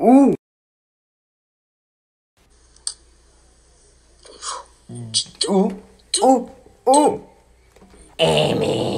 Ooh. Ooh. Ooh. Ooh. Amy.